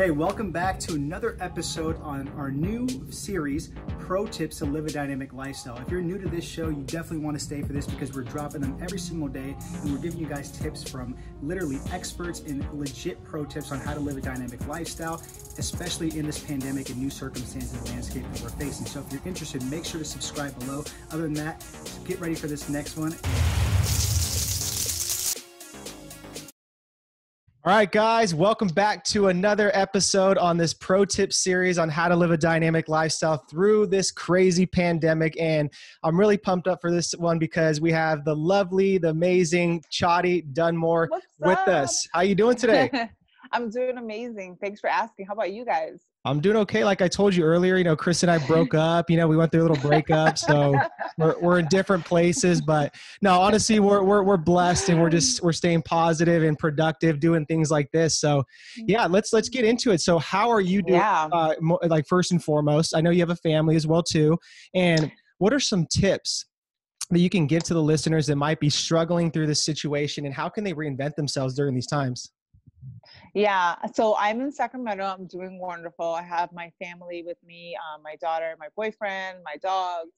Hey, welcome back to another episode on our new series, Pro Tips to Live a Dynamic Lifestyle. If you're new to this show, you definitely want to stay for this because we're dropping them every single day and we're giving you guys tips from literally experts and legit pro tips on how to live a dynamic lifestyle, especially in this pandemic and new circumstances and landscape that we're facing. So if you're interested, make sure to subscribe below. Other than that, get ready for this next one. All right, guys, welcome back to another episode on this pro tip series on how to live a dynamic lifestyle through this crazy pandemic. And I'm really pumped up for this one because we have the lovely, the amazing Chady Dunmore What's with up? us. How you doing today? I'm doing amazing. Thanks for asking. How about you guys? I'm doing okay. Like I told you earlier, you know, Chris and I broke up. You know, we went through a little breakup, so we're, we're in different places. But no, honestly, we're, we're we're blessed, and we're just we're staying positive and productive, doing things like this. So, yeah, let's let's get into it. So, how are you doing? Yeah. Uh, like first and foremost, I know you have a family as well too. And what are some tips that you can give to the listeners that might be struggling through this situation, and how can they reinvent themselves during these times? Yeah. So I'm in Sacramento. I'm doing wonderful. I have my family with me, um, my daughter, my boyfriend, my dogs.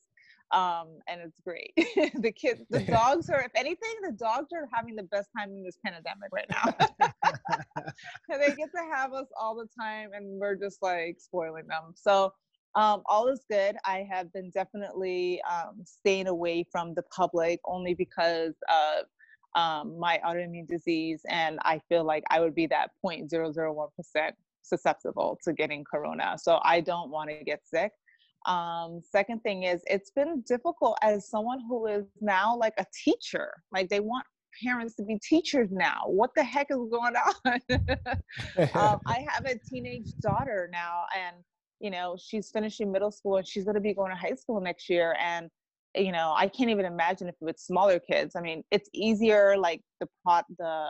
Um, and it's great. the kids, the dogs are, if anything, the dogs are having the best time in this pandemic right now. they get to have us all the time and we're just like spoiling them. So um, all is good. I have been definitely um, staying away from the public only because of um, my autoimmune disease, and I feel like I would be that 0.001% susceptible to getting corona. So I don't want to get sick. Um, second thing is, it's been difficult as someone who is now like a teacher. Like they want parents to be teachers now. What the heck is going on? um, I have a teenage daughter now, and you know she's finishing middle school and she's going to be going to high school next year. And you know I can't even imagine if it's smaller kids. I mean, it's easier like the pot the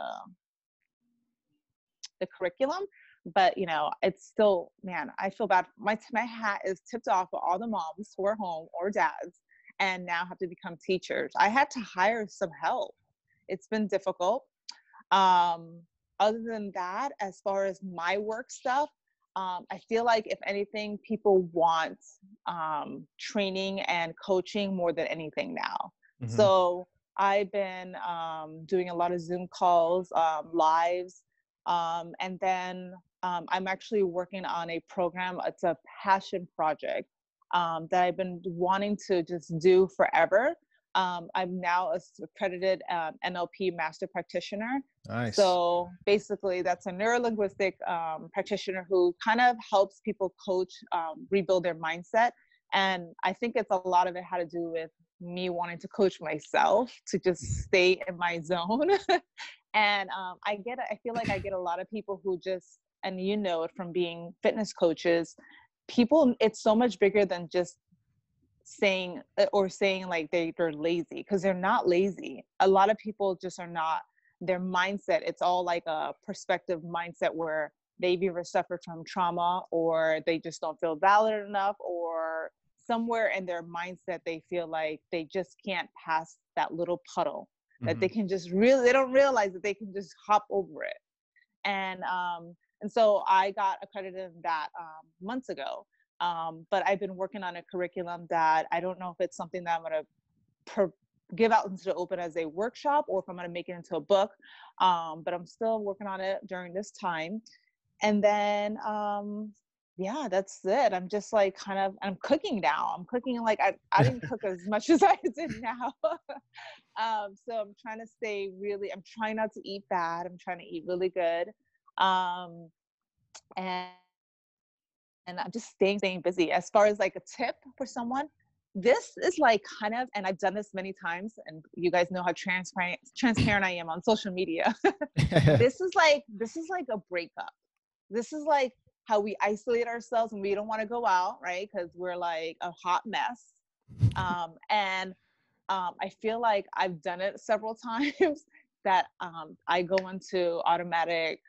the curriculum, but you know it's still man. I feel bad. My my hat is tipped off all the moms who are home or dads and now have to become teachers. I had to hire some help. It's been difficult. Um, other than that, as far as my work stuff, um, I feel like if anything, people want um, training and coaching more than anything now. Mhm. So I've been um, doing a lot of Zoom calls, um, lives, um, and then um, I'm actually working on a program. It's a passion project um, that I've been wanting to just do forever. Um, I'm now a accredited um, NLP master practitioner. nice. So basically, that's a neurolinguistic um, practitioner who kind of helps people coach, um, rebuild their mindset. And I think it's a lot of it had to do with me wanting to coach myself to just stay in my zone. and um, I get, I feel like I get a lot of people who just, and you know it from being fitness coaches, people, it's so much bigger than just saying uh, or saying like they, they're lazy because they're not lazy. A lot of people just are not their mindset it's all like a perspective mindset where they've either suffered from trauma or they just don't feel valid enough or somewhere in their mindset they feel like they just can't pass that little puddle that they can just really they don't realize that they can just hop over it. And um and so i got accredited in that um, months ago um, but i've been working on a curriculum that i don't know if it's something that i'm going to per- give out into the open as a workshop or if I'm going to make it into a book. Um, but I'm still working on it during this time. And then, um, yeah, that's it. I'm just like kind of, I'm cooking now. I'm cooking like I, I didn't cook as much as I did now. um, so I'm trying to stay really, I'm trying not to eat bad. I'm trying to eat really good. Um, and, and I'm just staying, staying busy. As far as like a tip for someone, this is like kind of and i've done this many times and you guys know how transparent transparent i am on social media. This is like this is like a breakup. This is like how we isolate ourselves and we don't want to go out right because we're like a hot mess. Um, and um, i feel like i've done it several times that um, i go into automatic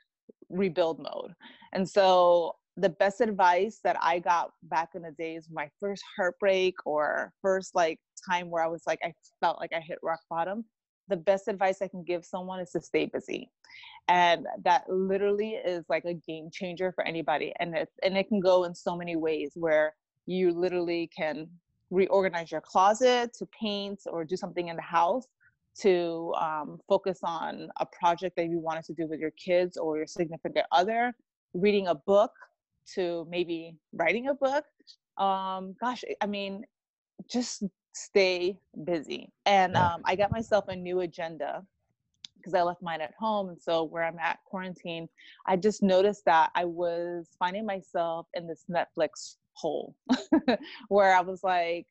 rebuild mode. And so the best advice that I got back in the days, my first heartbreak or first like time where I was like, I felt like I hit rock bottom. the best advice I can give someone is to stay busy. And that literally is like a game changer for anybody. And it, and it can go in so many ways where you literally can reorganize your closet to paint or do something in the house to um, focus on a project that you wanted to do with your kids or your significant other, reading a book to maybe writing a book. Um, gosh, I mean, just stay busy. And um, I got myself a new agenda because I left mine at home. And so where I'm at quarantine, I just noticed that I was finding myself in this Netflix hole where I was like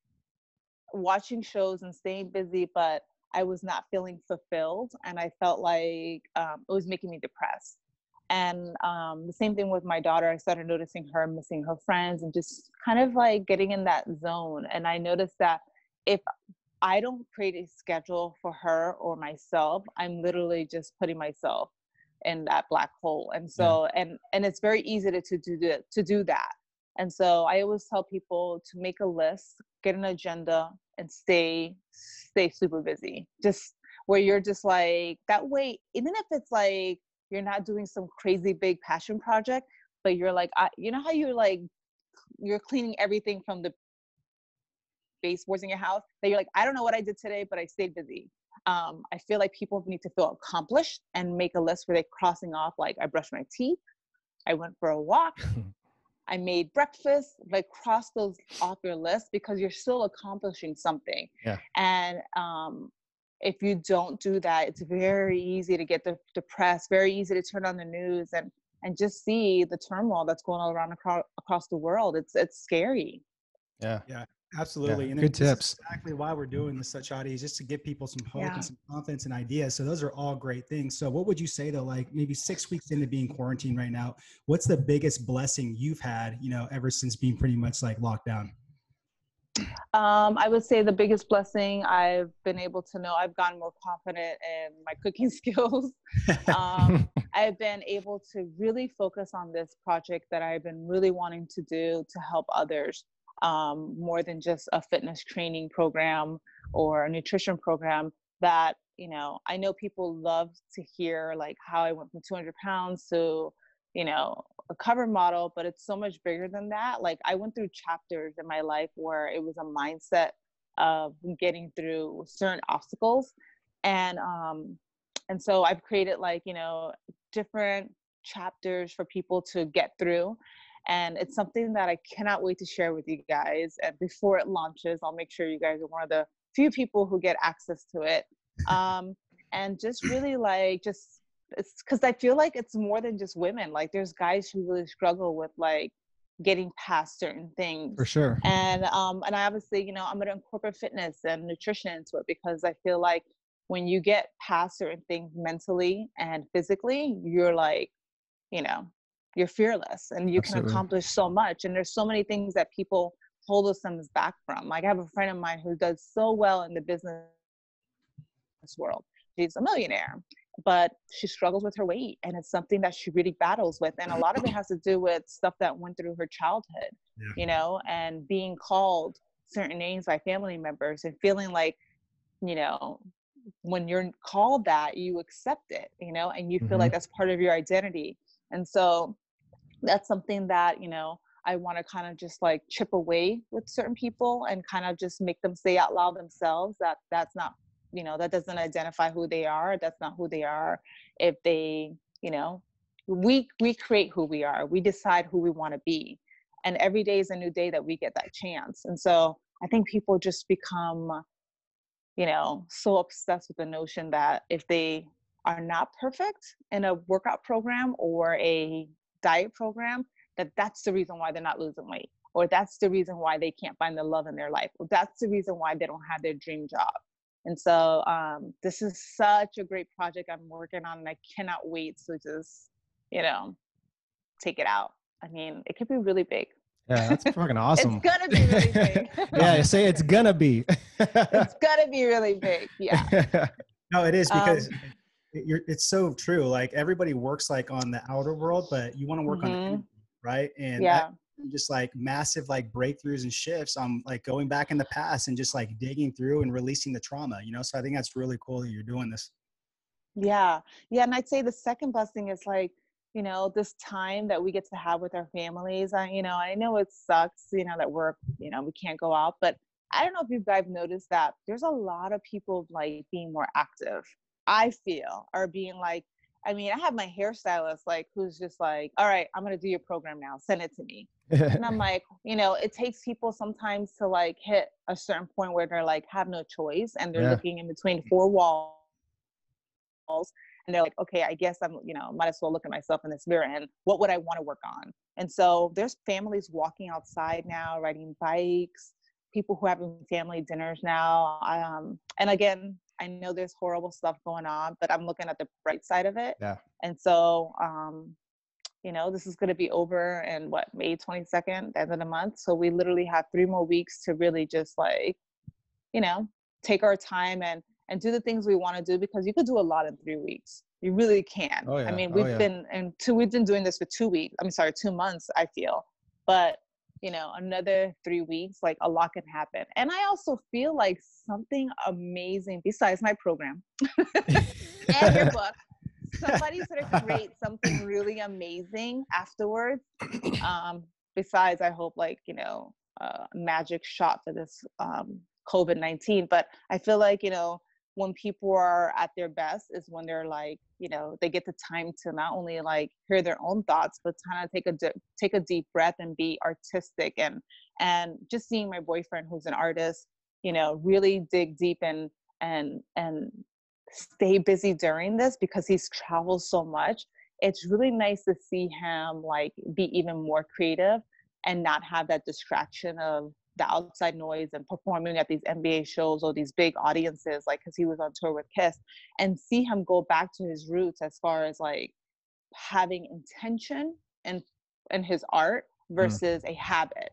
watching shows and staying busy, but I was not feeling fulfilled. And I felt like um, it was making me depressed. And um, the same thing with my daughter. I started noticing her missing her friends and just kind of like getting in that zone. And I noticed that if I don't create a schedule for her or myself, I'm literally just putting myself in that black hole. And so, yeah. and and it's very easy to, to do that, to do that. And so I always tell people to make a list, get an agenda, and stay stay super busy. Just where you're just like that way, even if it's like you're not doing some crazy big passion project, but you're like, I, you know how you're like you're cleaning everything from the baseboards in your house that you're like, I don't know what I did today, but I stayed busy. Um, I feel like people need to feel accomplished and make a list where they're crossing off like I brushed my teeth, I went for a walk, I made breakfast, like cross those off your list because you're still accomplishing something. Yeah. And um, if you don't do that, it's very easy to get de- depressed, very easy to turn on the news and and just see the turmoil that's going on around across, across the world. It's it's scary. Yeah. Yeah. Absolutely. Yeah, and good tips. exactly why we're doing this such audience, just to give people some hope Yeah. and some confidence and ideas. So those are all great things. So what would you say though, like maybe six weeks into being quarantined right now, what's the biggest blessing you've had, you know, ever since being pretty much like locked down? Um, I would say the biggest blessing I've been able to know, I've gotten more confident in my cooking skills. um, I've been able to really focus on this project that I've been really wanting to do to help others um, more than just a fitness training program or a nutrition program that you know i know people love to hear like how i went from 200 pounds to you know a cover model but it's so much bigger than that. Like i went through chapters in my life where it was a mindset of getting through certain obstacles. And um and so i've created like you know different chapters for people to get through. And it's something that i cannot wait to share with you guys. And before it launches i'll make sure you guys are one of the few people who get access to it. Um and just really like just it's because I feel like it's more than just women. Like there's guys who really struggle with like getting past certain things. For sure. And um and I obviously, you know, I'm gonna incorporate fitness and nutrition into it because I feel like when you get past certain things mentally and physically, you're like, you know, you're fearless and you Absolutely. can accomplish so much. And there's so many things that people hold themselves back from. Like I have a friend of mine who does so well in the business world. She's a millionaire but she struggles with her weight and it's something that she really battles with and a lot of it has to do with stuff that went through her childhood Yeah. you know and being called certain names by family members and feeling like you know when you're called that you accept it you know and you feel mm-hmm. like that's part of your identity and so that's something that you know i want to kind of just like chip away with certain people and kind of just make them say out loud themselves that that's not you know that doesn't identify who they are that's not who they are. If they you know we we create who we are we decide who we want to be and every day is a new day that we get that chance. And so i think people just become you know so obsessed with the notion that if they are not perfect in a workout program or a diet program that that's the reason why they're not losing weight or that's the reason why they can't find the love in their life or that's the reason why they don't have their dream job and so um, this is such a great project I'm working on, and I cannot wait to just, you know, take it out. I mean, it could be really big. Yeah, that's fucking awesome. It's gonna be really big. yeah, say it's gonna be. it's gonna be really big. Yeah. No, it is Um, because it- you're, it's so true. Like everybody works like on the outer world, but you want to work on the inner, right? And Yeah. that, just like massive like breakthroughs and shifts on like going back in the past and just like digging through and releasing the trauma, you know? So I think that's really cool that you're doing this. Yeah. Yeah. And I'd say the second blessing is like, you know, this time that we get to have with our families. I, you know, I know it sucks, you know, that we're, you know, we can't go out, but I don't know if you guys noticed that there's a lot of people like being more active. I feel, are being like, I mean, I have my hairstylist like who's just like, all right, I'm gonna do your program now. Send it to me. and I'm like, you know, it takes people sometimes to like hit a certain point where they're like have no choice and they're yeah. looking in between four walls and they're like, okay, I guess I'm, you know, might as well look at myself in this mirror and what would I want to work on? And so there's families walking outside now, riding bikes, people who are having family dinners now. Um, and again, I know there's horrible stuff going on, but I'm looking at the bright side of it. Yeah. And so, um, you know, this is going to be over in what May 22nd, the end of the month. So we literally have three more weeks to really just like, you know, take our time and and do the things we want to do because you could do a lot in three weeks. You really can. Oh, yeah. I mean, we've oh, yeah. been and two we've been doing this for two weeks. I'm sorry, two months. I feel, but you know, another three weeks, like a lot can happen. And I also feel like something amazing besides my program and your book. Somebody's gonna create something really amazing afterwards. Um, besides, I hope like you know, a magic shot for this um, COVID nineteen. But I feel like you know when people are at their best is when they're like you know they get the time to not only like hear their own thoughts but kind of take a di- take a deep breath and be artistic and and just seeing my boyfriend who's an artist you know really dig deep and and and stay busy during this because he's traveled so much it's really nice to see him like be even more creative and not have that distraction of the outside noise and performing at these NBA shows or these big audiences, like because he was on tour with Kiss, and see him go back to his roots as far as like having intention and in his art mm. versus mm. a habit.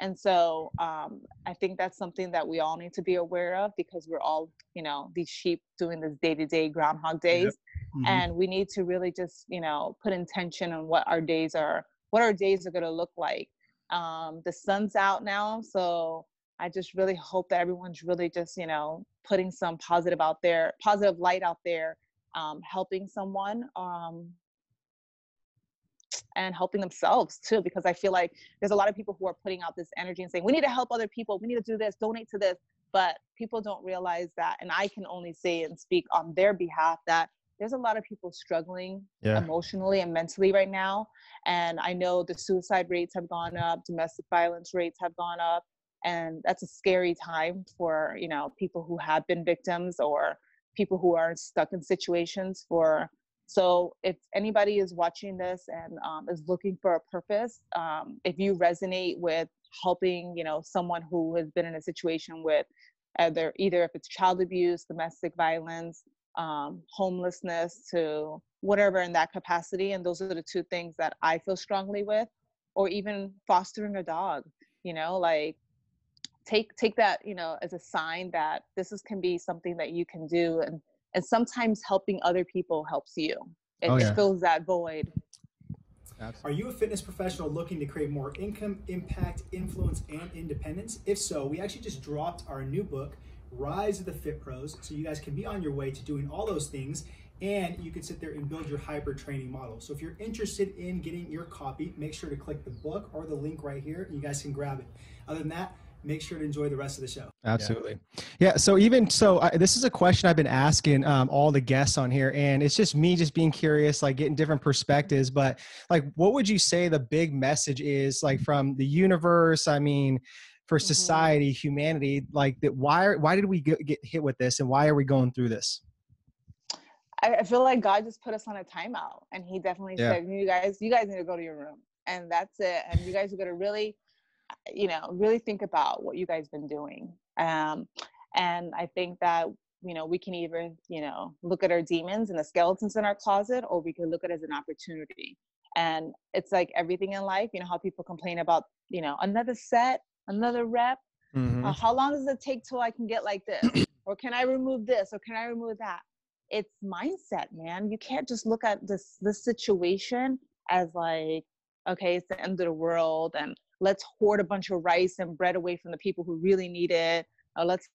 And so um, I think that's something that we all need to be aware of because we're all, you know, these sheep doing this day to day Groundhog Days. Yep. Mm-hmm. And we need to really just, you know, put intention on what our days are, what our days are going to look like um, the sun's out now, so I just really hope that everyone's really just you know putting some positive out there, positive light out there, um, helping someone. Um, and helping themselves too because i feel like there's a lot of people who are putting out this energy and saying we need to help other people we need to do this donate to this but people don't realize that and i can only say and speak on their behalf that there's a lot of people struggling yeah. emotionally and mentally right now. And I know the suicide rates have gone up, domestic violence rates have gone up, and that's a scary time for you know people who have been victims or people who are stuck in situations for so if anybody is watching this and um, is looking for a purpose um, if you resonate with helping you know someone who has been in a situation with either either if it's child abuse domestic violence um, homelessness to whatever in that capacity. And those are the two things that I feel strongly with, or even fostering a dog, you know, like take take that, you know, as a sign that this is can be something that you can do. And and sometimes helping other people helps you. It oh, yeah. fills that void. Absolutely. Are you a fitness professional looking to create more income, impact, influence, and independence? If so, we actually just dropped our new book, Rise of the Fit Pros. So you guys can be on your way to doing all those things and you can sit there and build your hybrid training model. So if you're interested in getting your copy, make sure to click the book or the link right here and you guys can grab it. Other than that, make sure to enjoy the rest of the show. Absolutely. Yeah. so even so, I, this is a question I've been asking um, all the guests on here, and it's just me just being curious, like getting different perspectives. But like, what would you say the big message is, like from the universe? I mean, for mm-hmm. society, mm-hmm. humanity, like that. Why? Why did we get, get hit with this, and why are we going through this? I feel like God just put us on a timeout, and He definitely yeah. said, "You guys, you guys need to go to your room." and that's it. And you guys are gonna really, you know, really think about what you guys been doing. Um, and I think that you know we can either you know look at our demons and the skeletons in our closet, or we could look at it as an opportunity. And it's like everything in life. You know how people complain about you know another set, another rep. Mm-hmm. Uh, how long does it take till I can get like this? or can I remove this? Or can I remove that? It's mindset, man. You can't just look at this this situation as like okay, it's the end of the world, and let's hoard a bunch of rice and bread away from the people who really need it. Or let's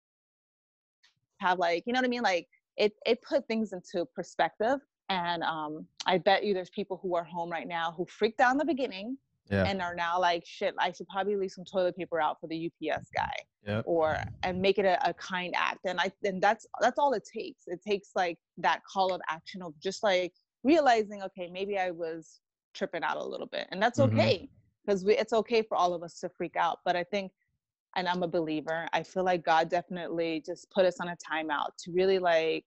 have like, you know what I mean? Like it it put things into perspective. And um, I bet you there's people who are home right now who freaked out in the beginning yeah. and are now like, shit, I should probably leave some toilet paper out for the UPS guy. Yep. Or and make it a, a kind act. And I and that's that's all it takes. It takes like that call of action of just like realizing, okay, maybe I was tripping out a little bit. And that's mm-hmm. okay. Because it's okay for all of us to freak out. But I think and I'm a believer. I feel like God definitely just put us on a timeout to really like,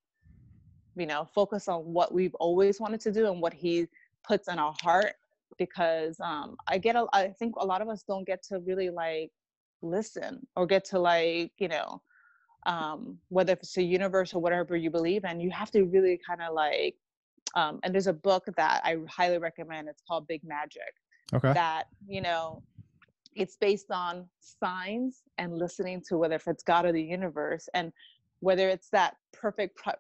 you know, focus on what we've always wanted to do and what He puts in our heart. Because um, I get, a, I think a lot of us don't get to really like listen or get to like, you know, um, whether it's the universe or whatever you believe in, you have to really kind of like. Um, and there's a book that I highly recommend. It's called Big Magic. Okay. That you know it's based on signs and listening to whether if it's God or the universe and whether it's that perfect pro-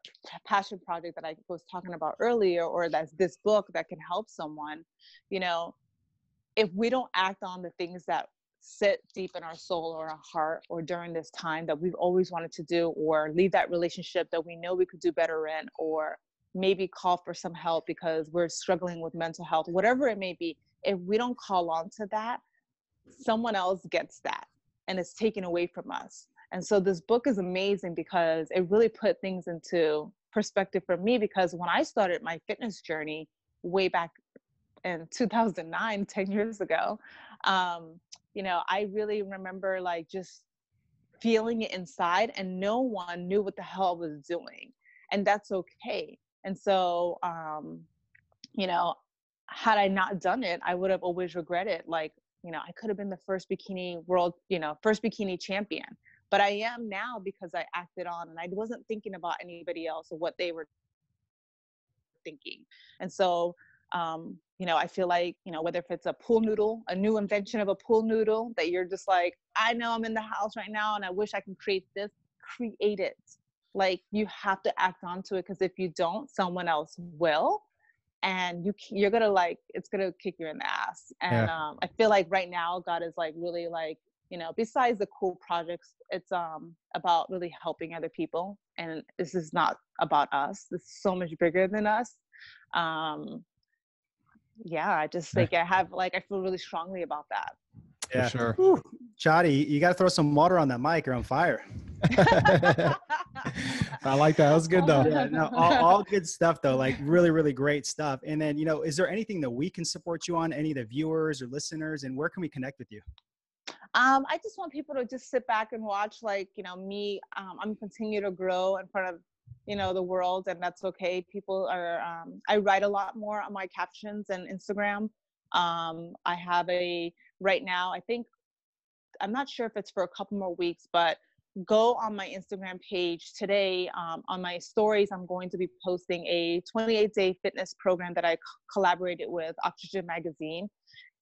passion project that I was talking about earlier or that's this book that can help someone, you know, if we don't act on the things that sit deep in our soul or our heart or during this time that we've always wanted to do or leave that relationship that we know we could do better in or maybe call for some help because we're struggling with mental health whatever it may be if we don't call on to that someone else gets that and it's taken away from us. And so this book is amazing because it really put things into perspective for me because when I started my fitness journey way back in 2009, 10 years ago, um, you know, I really remember like just feeling it inside and no one knew what the hell I was doing. And that's okay. And so, um, you know, had I not done it, I would have always regretted like, you know i could have been the first bikini world you know first bikini champion but i am now because i acted on and i wasn't thinking about anybody else or what they were thinking. And so um, you know i feel like you know whether if it's a pool noodle a new invention of a pool noodle that you're just like i know i'm in the house right now and i wish i can create this create it. Like you have to act onto it because if you don't someone else will and you you're gonna like it's gonna kick you in the ass. And yeah. um, i feel like right now god is like really like you know besides the cool projects it's um about really helping other people and this is not about us this is so much bigger than us um yeah i just like i have like i feel really strongly about that yeah For sure Whew. Chady, you got to throw some water on that mic or on fire I like that. That was good though. Yeah, no, all, all, good stuff though. Like really, really great stuff. And then, you know, is there anything that we can support you on? Any of the viewers or listeners, and where can we connect with you? Um, I just want people to just sit back and watch, like you know, me. Um, I'm continue to grow in front of you know the world, and that's okay. People are. Um, I write a lot more on my captions and Instagram. Um, I have a right now. I think I'm not sure if it's for a couple more weeks, but go on my Instagram page today. Um, on my stories, I'm going to be posting a 28 day fitness program that I collaborated with Oxygen Magazine.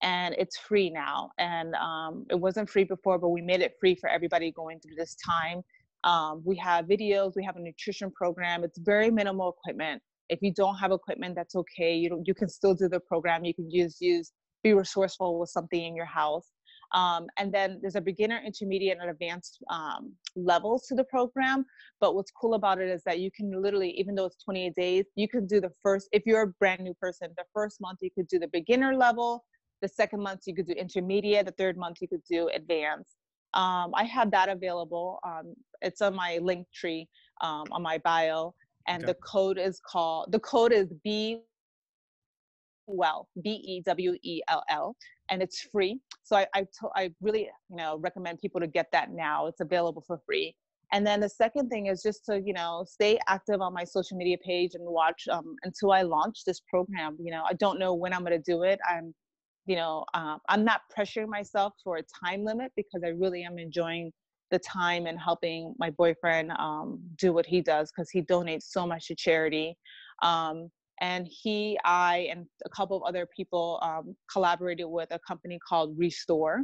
And it's free now. And um, it wasn't free before, but we made it free for everybody going through this time. Um, we have videos, we have a nutrition program. It's very minimal equipment. If you don't have equipment, that's okay. You, you can still do the program. You can just use, be resourceful with something in your house. Um, and then there's a beginner, intermediate, and advanced um, levels to the program. But what's cool about it is that you can literally, even though it's 28 days, you can do the first, if you're a brand new person, the first month you could do the beginner level. The second month you could do intermediate. The third month you could do advanced. Um, I have that available. Um, it's on my link tree um, on my bio. And okay. the code is called, the code is B well b-e-w-e-l-l and it's free so I, I, to, I really you know recommend people to get that now it's available for free and then the second thing is just to you know stay active on my social media page and watch um, until i launch this program you know i don't know when i'm going to do it i'm you know um, i'm not pressuring myself for a time limit because i really am enjoying the time and helping my boyfriend um, do what he does because he donates so much to charity. Um, and he i and a couple of other people um, collaborated with a company called restore.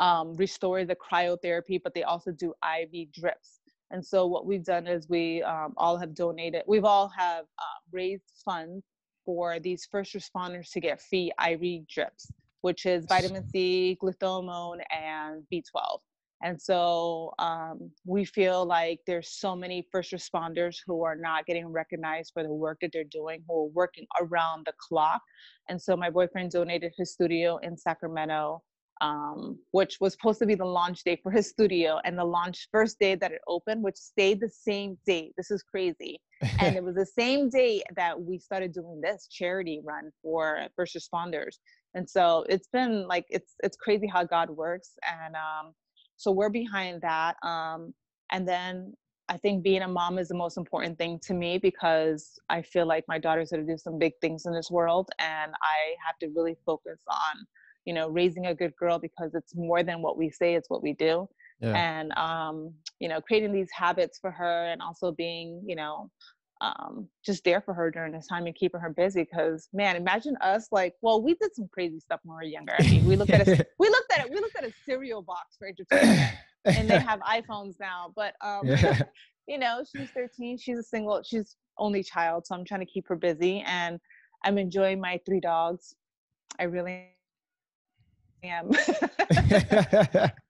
Um, restore the cryotherapy but they also do iv drips. And so what we've done is we um, all have donated we've all have uh, raised funds for these first responders to get free IV drips, which is vitamin C, glutathione, and B12. And so um, we feel like there's so many first responders who are not getting recognized for the work that they're doing, who are working around the clock. And so my boyfriend donated his studio in Sacramento, um, which was supposed to be the launch day for his studio, and the launch first day that it opened, which stayed the same date. This is crazy. and it was the same day that we started doing this charity run for first responders. And so it's been like it's it's crazy how God works. And um, so we're behind that. Um, and then I think being a mom is the most important thing to me because I feel like my daughter's to do some big things in this world, and I have to really focus on, you know, raising a good girl because it's more than what we say; it's what we do. Yeah. And um, you know, creating these habits for her, and also being, you know, um, just there for her during this time and keeping her busy. Because man, imagine us like, well, we did some crazy stuff when we were younger. I mean, we looked at a, we looked at it, we looked at a cereal box for entertainment, and they have iPhones now. But um, yeah. you know, she's 13. She's a single. She's only child, so I'm trying to keep her busy, and I'm enjoying my three dogs. I really am.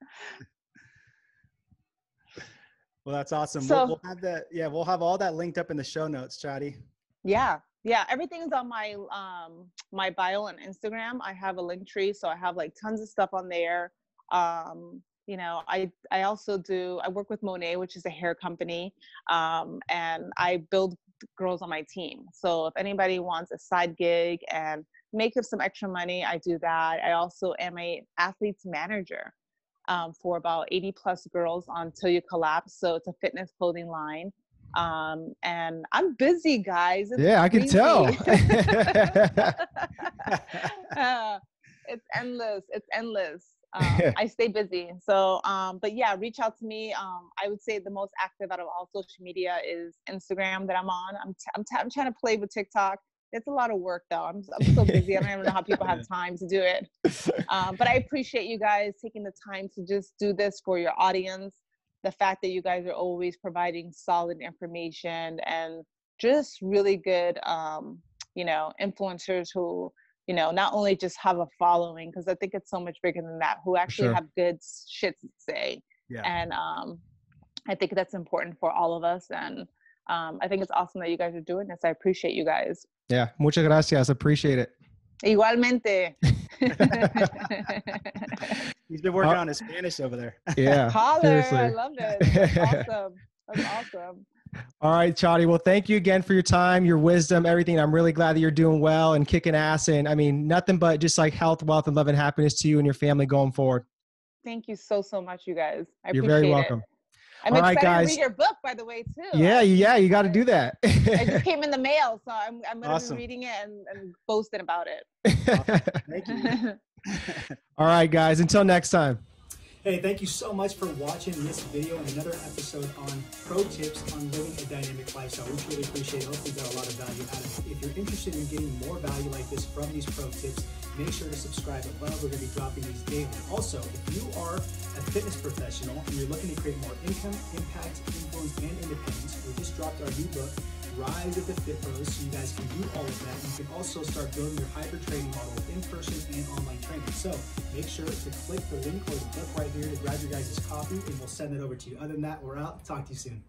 Well, that's awesome. So, we'll, we'll, have that. Yeah, we'll have all that linked up in the show notes, Chady. Yeah, yeah. Everything's on my um my bio on Instagram. I have a link tree, so I have like tons of stuff on there. Um, you know, I I also do. I work with Monat, which is a hair company, um, and I build girls on my team. So if anybody wants a side gig and make up some extra money, I do that. I also am a athlete's manager um, for about 80 plus girls on Till You Collapse. So it's a fitness clothing line. Um, and I'm busy, guys. It's yeah, I can tell. uh, it's endless. It's endless. Um, I stay busy. So, um, but yeah, reach out to me. Um, I would say the most active out of all social media is Instagram that I'm on. I'm, t- I'm, t- I'm trying to play with TikTok it's a lot of work though. I'm, I'm so busy. I don't even know how people have time to do it. Um, but I appreciate you guys taking the time to just do this for your audience. The fact that you guys are always providing solid information and just really good, um, you know, influencers who, you know, not only just have a following, because I think it's so much bigger than that, who actually sure. have good shit to say. Yeah. And um, I think that's important for all of us. And um, I think it's awesome that you guys are doing this. I appreciate you guys. Yeah, muchas gracias. Appreciate it. Igualmente. He's been working uh, on his Spanish over there. Yeah. Holler. Seriously. I love it. That's awesome. That's awesome. All right, Chady. Well, thank you again for your time, your wisdom, everything. I'm really glad that you're doing well and kicking ass. And I mean, nothing but just like health, wealth, and love and happiness to you and your family going forward. Thank you so, so much, you guys. I you're very welcome. It. I'm All excited right, guys. to read your book, by the way, too. Yeah, yeah, you got to do that. it just came in the mail, so I'm, I'm going to awesome. be reading it and, and boasting about it. Thank you. All right, guys. Until next time. Hey, thank you so much for watching this video and another episode on pro tips on living a dynamic lifestyle. We truly appreciate it. Hopefully, you got a lot of value out of it. If you're interested in getting more value like this from these pro tips, make sure to subscribe above. We're going to be dropping these daily. Also, if you are a fitness professional and you're looking to create more income, impact, influence, and independence, we just dropped our new book, Rise of the Fit Pros, so you guys can do all of that. You can also start building your hybrid training model in person and online training. So make sure to click the link or the book right here to grab your guys' copy, and we'll send it over to you. Other than that, we're out. Talk to you soon.